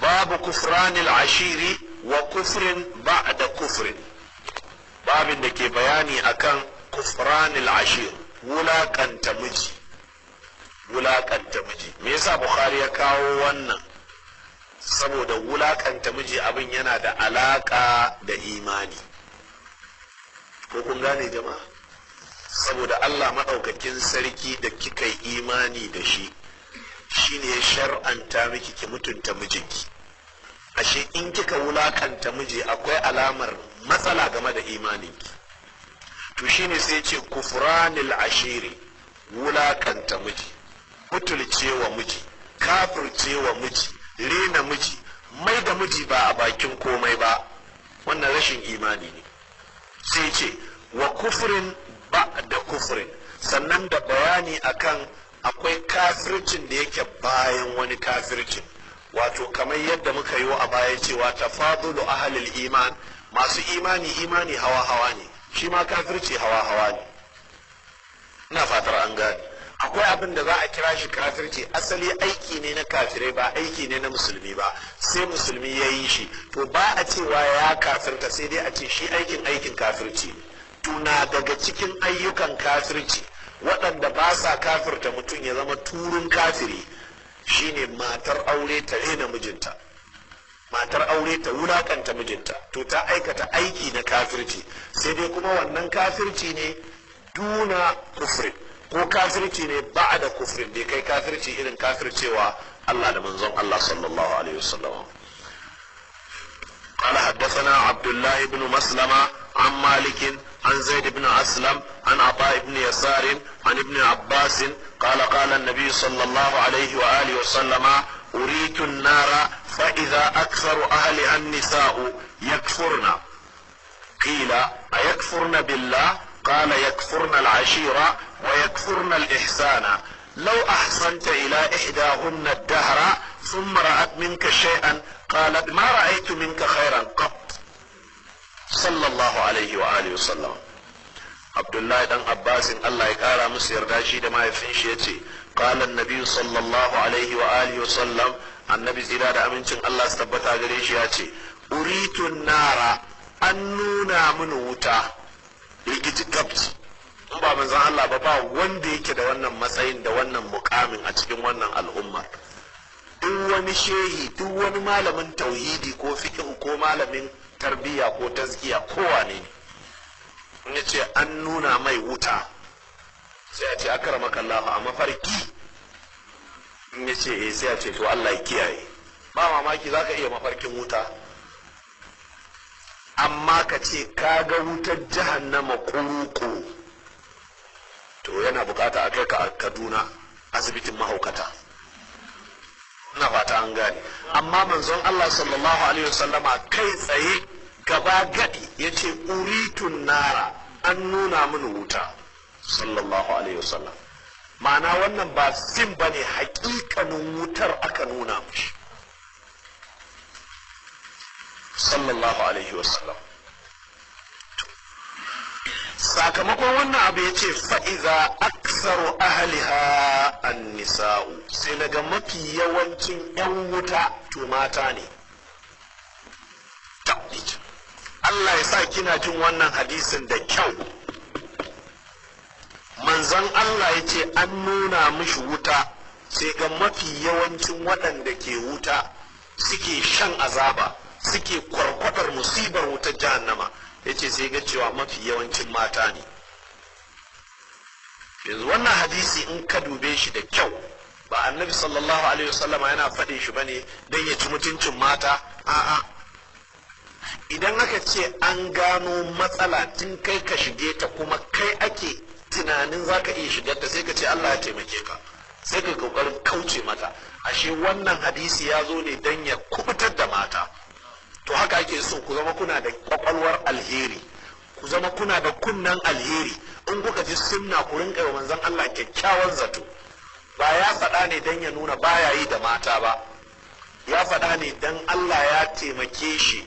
babu kufranil ashiri wa kufrin ba'da kufrin babin da ke bayani akan kufranil ashir wulaƙanta miji wulaƙanta miji me yasa bukhari ya kawo wannan saboda wulaƙanta miji abin yana da alaka da imani ko kun gane jama'a saboda Allah maɗaukakin sarki da kika imani da shi shine ya shar'anta miki ki mutunta mijinki ashe in kika wulaƙanta miji akwai alamar matsala game da imaninki. To shine sai ce kufranil ashiri wulaƙanta miji butulcewa miji kafircewa miji rena miji mai da miji ba a bakin komai ba. Wannan rashin imani ne. Sai ce wa kufurin ba da kufurin sannan da bayani akan akwai kafircin da yake bayan wani kafircin. Wato kamar yadda muka yi a baya cewa tafadulu ahalil iman masu imani imani hawa hawa ne shi ma kafirci hawa hawa ne. Ina fatar an gane. Akwai abin da za a kira shi kafirci asali aiki ne na kafirai ba aiki ne na musulmi ba sai musulmi ya yi shi. To ba a cewa ya kafirta sai dai a ce shi aikin aikin kafirci tuna daga cikin ayyukan kafirci waɗanda ba sa kafirta mutum ya zama turun kafiri. shine matar aure ta rena mijinta matar aure ta wulakanta mijinta to ta aikata aiki na kafirci sai dai kuma wannan kafirci ne duna kufrin ko kafirci ne ba da kufrin bai kai kafirci irin kafircewa Allah da manzon Allah sallallahu alaihi wasallam قال حدثنا عبد الله بن مسلمة عن مالك عن زيد بن أسلم عن عطاء بن يسار عن ابن عباس قال قال النبي صلى الله عليه وآله وسلم أريت النار فإذا أكثر أهلها النساء يكفرن. قيل أيكفرن بالله؟ قال يكفرن العشيرة ويكفرن الإحسان. لو أحسنت إلى إحداهن الدهر ثم رأت منك شيئا قالت ما رأيت منك خيرا قط sallallahu alaihi wa alihi wasallam abdullahi dan abbasin allah ya kara musu yarda shi da mahaifin shi ya ce qala annabi sallallahu alaihi wa alihi wasallam annabi tsira da amincin allah su tabbata gare shi ya ce nara an nuna mini wuta. Rigiji gabji in ba manzon allah ba ba wanda yake da wannan matsayin da wannan mukamin a cikin wannan al'ummar. Duk wani shehi duk wani malamin tauhidi ko fiqh ko malamin tarbiyya ko tazkiya ko wane ne ya ce an nuna mai wuta sai a ce akramaka Allah a mafarki. In ya ce eh sai a ce to Allah ya kiyaye. Ba mamaki zaka iya mafarkin wuta. Amma ka ce ka ga wutar jahannama kuruku to yana buƙata a kai ka kaduna asibitin mahaukata. Fata an gane. Amma manzon Allah sallallahu alaihi wasallama kai tsaye gaba gadi ya ce uritun nara an nuna mini wuta. Sallallahu alaihi wasallam. Ma'ana wannan ba sim ba ne hakikanin wutar aka nuna mushi sallallahu alaihi wasallam. Sakamakon wannan abu ya ce fa'iza aksaru ahliha an nisa'u sai daga mafi yawancin 'yan wuta to mata ne. Allah ya sa kina jin wannan hadisin da kyau. Manzon Allah ya ce an nuna mishi wuta. Sai ga mafi yawancin waɗanda ke wuta suke shan azaba suke kwarkwatar musibar wutar jahannama. Ya ce sai ga cewa mafi yawancin mata ne. Yanzu wannan hadisi in ka dube shi da kyau ba annabi sallallahu alaihi wasallama yana faɗin shi ba ne don ya ci mutuncin mata a'a. Idan aka ce an gano matsala tun kai ka shige ta kuma kai ake tunanin za ka iya shigar ta sai ka ce Allah ya taimake ka sai ka ƙoƙarin kauce mata. Ashe wannan hadisi ya zo ne don ya kuɓutar da mata. To haka ake so ku zama kuna da kwakwalwar alheri. Ku zama kuna da kunnan alheri. In kuka ji sunna ku rinka wa manzon Allah kyakkyawan zato. Ba ya faɗa ne don ya nuna baya yi da mata ba. Ya faɗa ne don Allah ya taimake shi.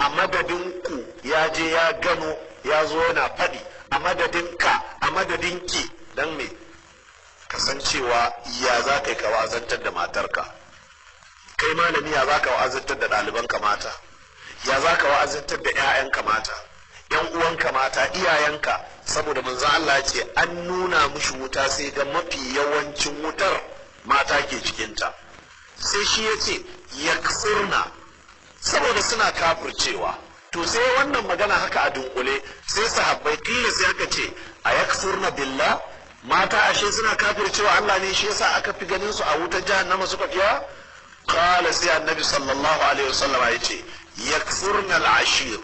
A madadin ku ya je ya gano ya zo yana faɗi. A madadin ka a madadin ki. Don me? Kasancewa ya za ka yi ka wazantar da matarka. Kai malami ya za ka wa'azantar da ɗalibanka mata? Ya za ka wa'azantar da 'ya'yanka mata yan uwanka mata iyayenka? Saboda manzon Allah ce an nuna mushi wuta sai ga mafi yawancin wutar mata ke cikinta. Sai shi ya ce yakfurna. Saboda suna kafircewa. To sai wannan magana haka a dunkule sai sahabbai kila sai aka ce a yakfurna billah? Mata ashe suna kafircewa Allah ne shi yasa aka fi ganin su a wutar jahannama suka fiya qala sai annabi sallallahu alaihi wasallam ya ce yakfurna al-ashir.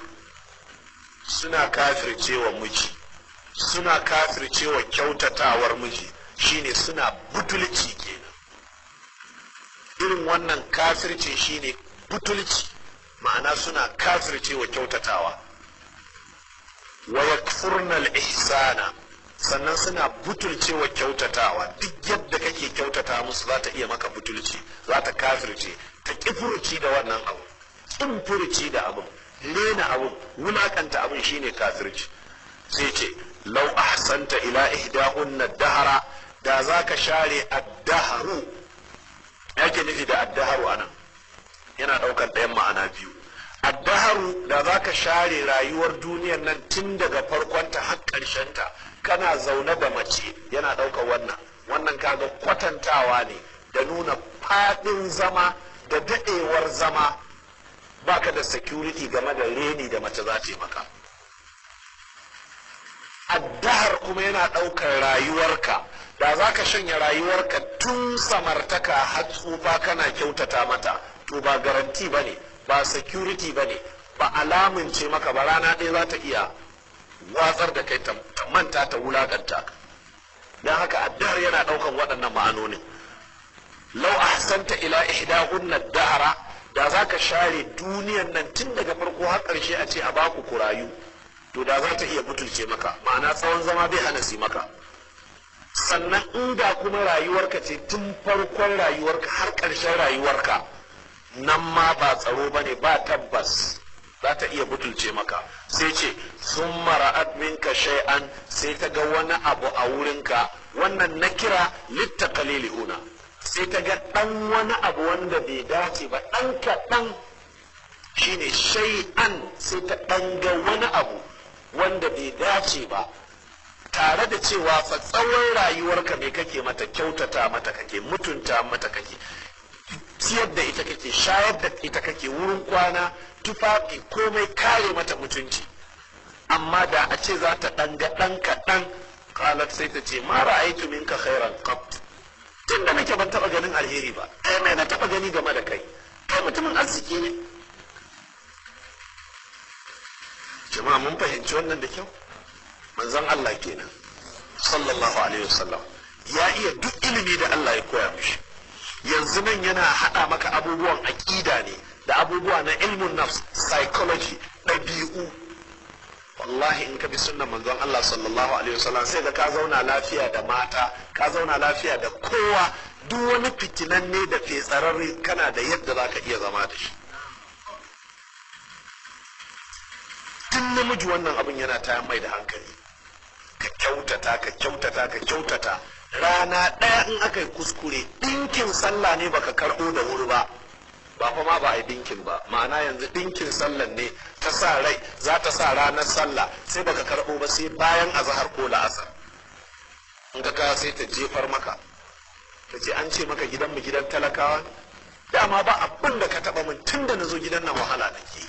Suna kafircewa miji. Suna kafircewa kyautatawan miji. Shine suna butulci kenan. Irin wannan kafirci shine butulci. Ma'ana suna kafircewa kyautatawa. Wa yakfurna al-ihsana. Sannan suna butulcewa kyautatawa. Duk yadda kake kyautata musu za ta iya maka butulci za ta kafirce. Ta kifurci da wannan abu. Kin furuci da abin lena abin wulaƙanta abin shine kafirci. Sai ce lau ahsanta ila ihdahunna dahara da za ka share addaharu. Yake nufi da addaharu a nan yana ɗaukar ɗayan ma'ana biyu. Addaharu da za ka share rayuwar duniyar nan tun daga farkonta har ta kana zaune da mace yana ɗaukar wannan. Wannan kaga kwatantawa ne da nuna faɗin zama da daɗewar zama baka da security game da reni da mace za ta maka. Addahar kuma yana ɗaukar rayuwarka. Da za ka shanya rayuwarka tun samartaka har tsufa kana kyautata mata to ba garanti ba ne ba security ba ne ba alamunce maka ba rana ɗaya za ta iya watsar da kai ta manta ta wulaƙanta don haka addahar yana ɗaukar waɗannan ma'anonin. Lau ahsanta ila ihdahunna dahara da za ka share duniyan nan tun daga farko har ƙarshe a ce a baku ku rayu to da za ta iya butulce maka ma'ana tsawon zama bai hana si maka. Sannan inda kuma rayuwarka ce tun farkon rayuwarka har ƙarshen rayuwarka nan ma ba tsaro ba ne ba tabbas za ta iya butulce maka. Sai ce sun mara'at minka shay'an sai ta ga wani abu a wurinka wannan na kira litta kalili'una sai ta ga ɗan wani abu wanda bai dace ba ɗan kaɗan shine shay'an sai ta ɗan ga wani abu wanda bai dace ba. Tare da cewa fa tsawon rayuwarka me kake mata kyautata mata kake mutunta mata kake ciyar da ita kake shayar da ita kake wurin kwana tufafi komai kare mata mutunci. Amma da a ce za ta ɗan ga ɗan kaɗan kalat sai ta ce ma ra'aitu minka khairan qat tun da nake ban taɓa ganin alheri ba kai mai na taɓa gani game da kai. Kai mutumin arziki ne. Jama'a mun fahimci wannan da kyau? Manzon Allah kenan sallallahu alaihi wasallam ya iya duk ilimi da Allah ya koya mishi. Yanzu nan yana haɗa maka abubuwan aƙida ne da abubuwa na ilmun nafs psychology ɗabi'u. Wallahi in ka bi sunnan manzon Allah sallallahu alaihi wasallam sai da ka zauna lafiya da mata ka zauna lafiya da kowa. Duk wani fitinanne da fetsararre kana da yadda za ka iya zama da shi. Tun namiji wannan abin yana ta mai da hankali. Ka kyautata ka kyautata ka kyautata. Rana ɗaya in aka yi kuskure ɗinkin sallah ne baka karɓo da wuri ba. Ba fa ma ba a yi ɗinkin ba. Ma'ana yanzu ɗinkin sallan ne ta sa rai za ta sa ranar sallah sai baka karɓo ba sai bayan azahar ko la'asar. In ka kawo sai ta jefar maka. Ta ce an ce maka gidan mu gidan talakawa dama ba abin da ka taɓa min tun da na zo gidan nan wahala nake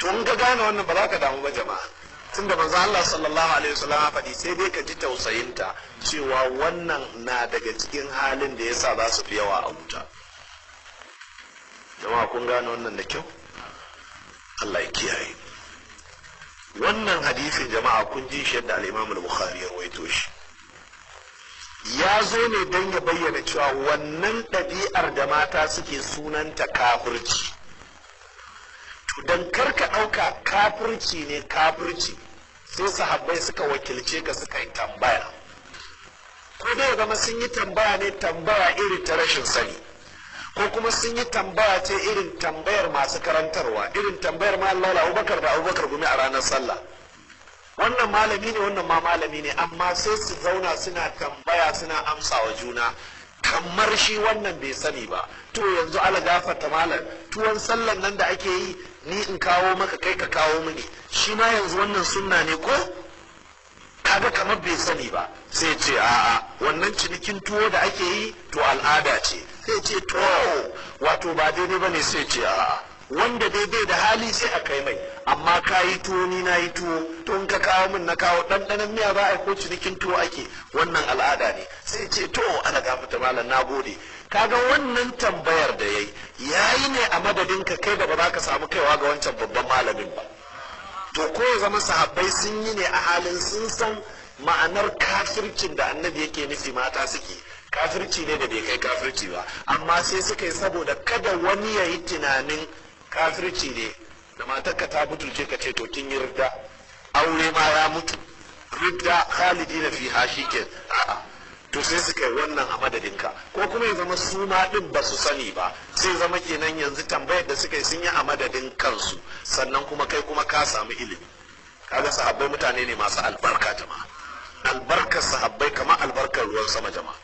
to in ka gane wannan ba za ka damu ba jama'a. Tunda manzo Allah sallallahu alaihi wasallam ya faɗi sai dai ka ji tausayinta cewa wannan na daga cikin halin da yasa za su fi yawa a wuta. Jama'a kun gane wannan da kyau? Allah ya kiyaye. Wannan hadisin jama'a kun ji shi yadda al-Imam al-Bukhari ya rawaito shi. Ya zo ne don ya bayyana cewa wannan ɗabi'ar da mata suke sunanta kafirci. Don kar ka ɗauka kafirci ne kafirci sai sahabbai suka wakilce ka suka yi tambaya. Ko dai zama sun yi tambaya ne tambaya irin ta rashin sani. Ko kuma sun yi tambaya ce irin tambayar masu karantarwa irin tambayar ma Allah Abubakar da Abubakar gumi a ranar sallah. Wannan malami ne wannan ma malami ne amma sai su zauna suna tambaya suna amsa wa juna. Kamar shi wannan bai sani ba. To yanzu ala gafarta malam tuwon sallan nan da ake yi ni in kawo maka kai ka kawo mini. Shi ma yanzu wannan sunna ne ko? Kaga kamar bai sani ba sai ce a'a wannan cinikin tuwo da ake yi to al'ada ce. Sai ce to wato ba daidai ba ne sai ce a'a. Wanda daidai da hali sai a kai mai. Amma ka yi tuwo ni na yi tuwo. To in ka kawo min na kawo ɗanɗanon miya ba a ko cinikin tuwo ake. Wannan al'ada ne. Sai ce to ana gafata malam na gode. Kaga wannan tambayar da yayi yayi ne a madadin ka kai da ba za ka samu kaiwa ga wancan babban malamin ba. To ko ya zama sahabbai sun yi ne a halin sun san ma'anar kafircin da annabi yake nufi mata suke. Kafirci ne da bai kai kafirci ba. Amma sai suka yi saboda kada wani ya yi tunanin kafirci ne. Da matarka ta butulce ka ce to kin yi ridda aure ma ya mutu. Ridda khalidi na fi hashi ke a'a. To sai suka yi wannan a madadinka. Ko kuma ya zama su ma din ba su sani ba. Sai zama kenan yanzu tambayar da suka yi sun yi a madadin kansu. Sannan kuma kai kuma ka samu ilimi. Kaga sahabbai mutane ne masu albarka jama'a. Albarkar sahabbai kamar albarkar ruwan sama jama'a.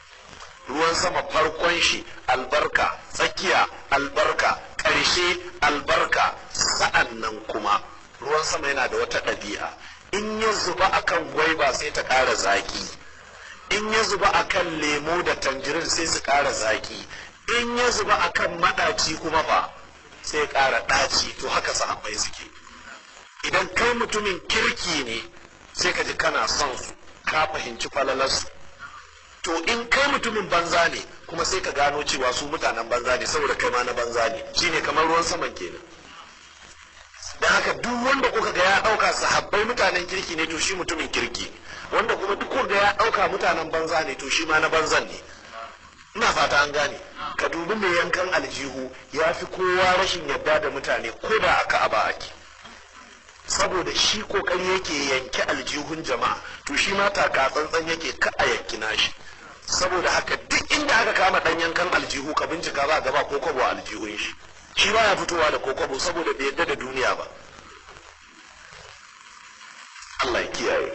Ruwan sama farkon shi albarka. Tsakiya albarka. Ƙarshe albarka. Sa'an nan kuma ruwan sama yana da wata ɗabi'a. In ya zuba akan gwaiba sai ta ƙara zaƙi. In ya zuba akan lemo da tanjirin sai su ƙara zaƙi. In ya zuba akan maɗaci kuma fa sai ƙara ɗaci. To haka sahabbai suke. Idan kai mutumin kirki ne sai ka ji kana son su ka fahimci falalarsu. To in kai mutumin banza ne kuma sai ka gano cewa su mutanen banza ne saboda kai ma na banza ne. Shine kamar ruwan saman kenan. Haka duk wanda kuka ga ya ɗauka sahabbai mutanen kirki ne to shi mutumin kirki. Wanda kuma duk kuka ga ya ɗauka mutanen banza ne to shi ma na banzan ne. Ina fata an gane. Ka dubi mai yankan aljihu ya fi kowa rashin yadda da mutane ko da aka aba ake. Saboda shi ƙoƙari yake yanki aljihun jama'a to shi ma taka tsantsan yake ka a yanki nashi. Saboda haka duk inda aka kama dan yankan aljihu ka bincika za a gaba ko kwabo aljihun shi. Shi ba ya fitowa da kokobo saboda bai yadda da duniya ba. Ya kiyaye